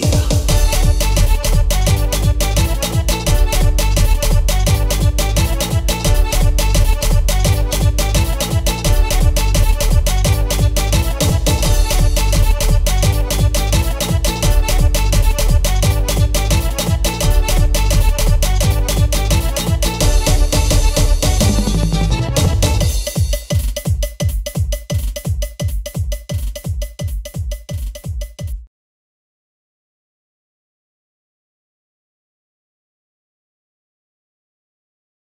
here.